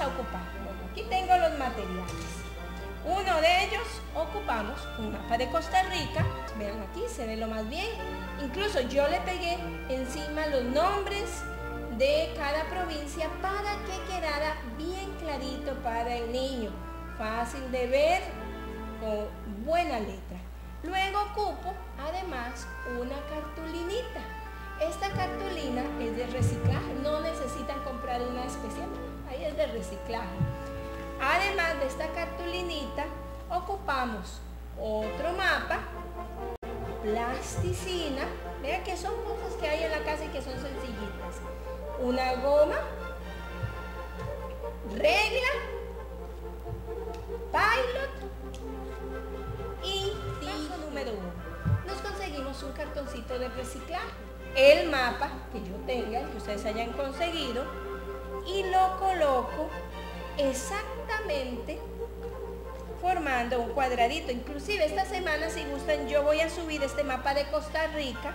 a ocupar? Bueno, aquí tengo los materiales. Uno de ellos ocupamos un mapa de Costa Rica. Vean aquí, se ve lo más bien. Incluso yo le pegué encima los nombres de cada provincia para que quedara bien clarito para el niño. Fácil de ver, con buena letra. Luego ocupo además una cartulinita. Esta cartulina es de reciclaje, no necesitan comprar una especial, ahí es de reciclaje. Además de esta cartulinita, ocupamos otro mapa, plasticina, vean que son cosas que hay en la casa y que son sencillitas. Una goma, regla, pilot y paso número uno. Nos conseguimos un cartoncito de reciclaje, el mapa que yo tenga, que ustedes hayan conseguido, y lo coloco exactamente formando un cuadradito. Inclusive esta semana, si gustan, yo voy a subir este mapa de Costa Rica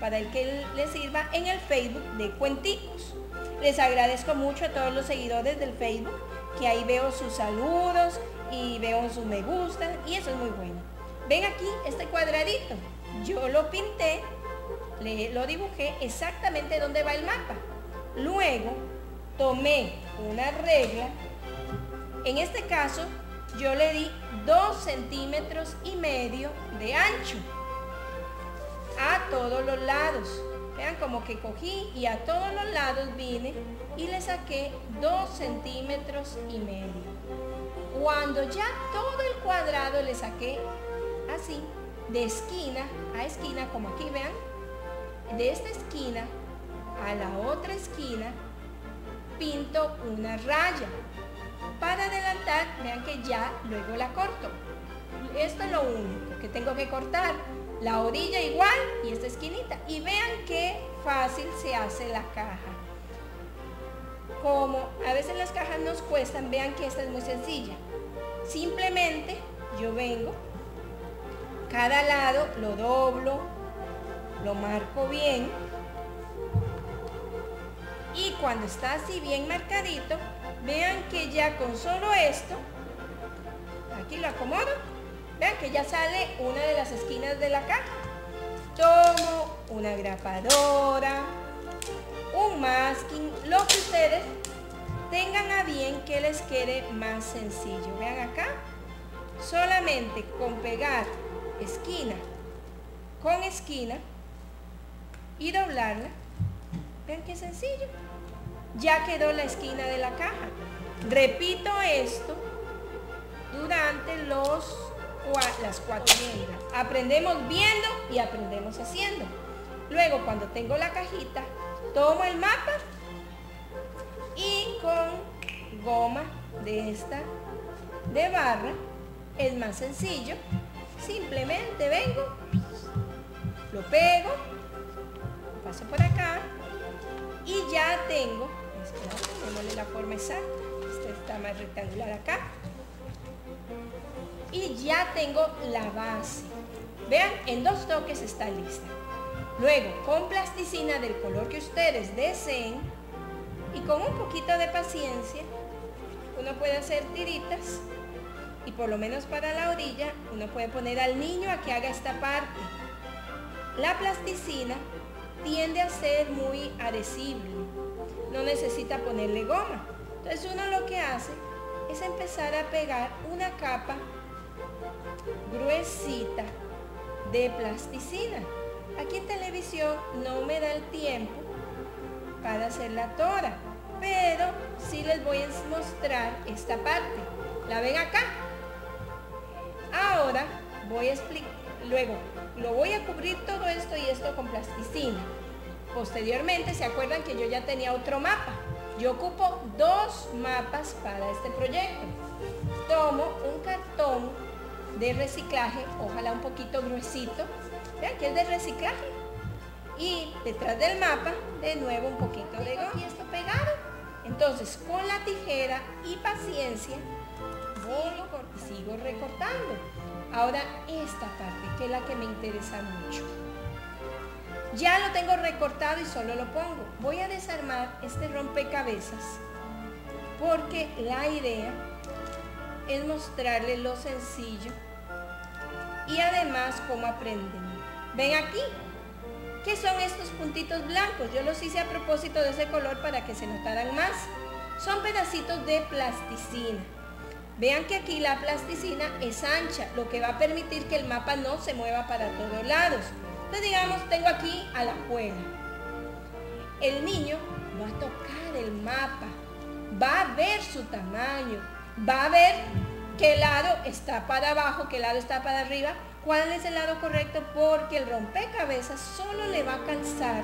para el que les sirva en el Facebook de Cuenticos. Les agradezco mucho a todos los seguidores del Facebook, que ahí veo sus saludos y veo sus me gusta y eso es muy bueno. Ven aquí este cuadradito. Yo lo pinté, le, lo dibujé exactamente donde va el mapa. Luego tomé una regla en este caso, yo le di 2 centímetros y medio de ancho a todos los lados. Vean como que cogí y a todos los lados vine y le saqué 2 centímetros y medio. Cuando ya todo el cuadrado le saqué así, de esquina a esquina, como aquí vean, de esta esquina a la otra esquina, pinto una raya para adelantar, vean que ya luego la corto. Esto es lo único que tengo que cortar. La orilla igual y esta esquinita. Y vean qué fácil se hace la caja. Como a veces las cajas nos cuestan, vean que esta es muy sencilla. Simplemente yo vengo, cada lado lo doblo, lo marco bien. Y cuando está así bien marcadito, Vean que ya con solo esto, aquí lo acomodo, vean que ya sale una de las esquinas de la caja. Tomo una grapadora, un masking, lo que ustedes tengan a bien que les quede más sencillo. Vean acá, solamente con pegar esquina con esquina y doblarla, vean qué sencillo ya quedó la esquina de la caja. Repito esto durante los, las cuatro mientras. Aprendemos viendo y aprendemos haciendo. Luego cuando tengo la cajita, tomo el mapa y con goma de esta de barra es más sencillo. Simplemente vengo, lo pego, paso por acá y ya tengo démosle la forma exacta. Esta está más rectangular acá. Y ya tengo la base. Vean, en dos toques está lista. Luego, con plasticina del color que ustedes deseen y con un poquito de paciencia, uno puede hacer tiritas y por lo menos para la orilla, uno puede poner al niño a que haga esta parte. La plasticina tiende a ser muy adhesible no necesita ponerle goma. Entonces uno lo que hace es empezar a pegar una capa gruesita de plasticina. Aquí en televisión no me da el tiempo para hacer la tora, pero sí les voy a mostrar esta parte. ¿La ven acá? Ahora voy a explicar, luego lo voy a cubrir todo esto y esto con plasticina. Posteriormente, ¿se acuerdan que yo ya tenía otro mapa? Yo ocupo dos mapas para este proyecto. Tomo un cartón de reciclaje, ojalá un poquito gruesito. Vean que es de reciclaje. Y detrás del mapa, de nuevo un poquito de goma. Y esto pegado. Entonces, con la tijera y paciencia, voy y sigo recortando. Ahora, esta parte, que es la que me interesa mucho. Ya lo tengo recortado y solo lo pongo. Voy a desarmar este rompecabezas porque la idea es mostrarles lo sencillo y además cómo aprenden. Ven aquí, ¿qué son estos puntitos blancos? Yo los hice a propósito de ese color para que se notaran más. Son pedacitos de plasticina. Vean que aquí la plasticina es ancha, lo que va a permitir que el mapa no se mueva para todos lados. Entonces digamos, tengo aquí a la juega. El niño va a tocar el mapa, va a ver su tamaño, va a ver qué lado está para abajo, qué lado está para arriba, cuál es el lado correcto, porque el rompecabezas solo le va a calzar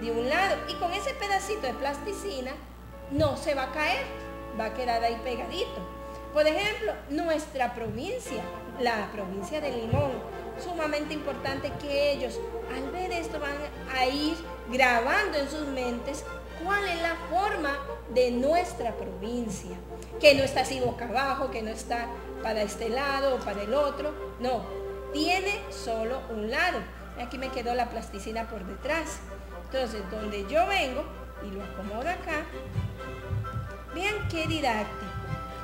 de un lado. Y con ese pedacito de plasticina no se va a caer, va a quedar ahí pegadito. Por ejemplo, nuestra provincia, la provincia de Limón, sumamente importante que ellos al ver esto van a ir grabando en sus mentes cuál es la forma de nuestra provincia, que no está así boca abajo, que no está para este lado o para el otro, no, tiene solo un lado. Aquí me quedó la plasticina por detrás. Entonces, donde yo vengo y lo acomodo acá, vean qué didáctico.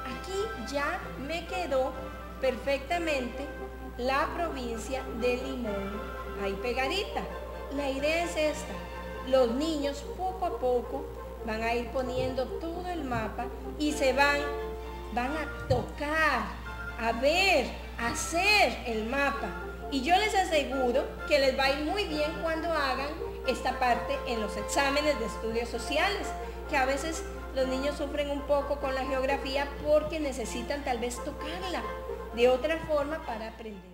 Aquí ya me quedó perfectamente la provincia de Limón, ahí pegadita. La idea es esta, los niños poco a poco van a ir poniendo todo el mapa y se van, van a tocar, a ver, a hacer el mapa. Y yo les aseguro que les va a ir muy bien cuando hagan esta parte en los exámenes de estudios sociales, que a veces los niños sufren un poco con la geografía porque necesitan tal vez tocarla de otra forma para aprender.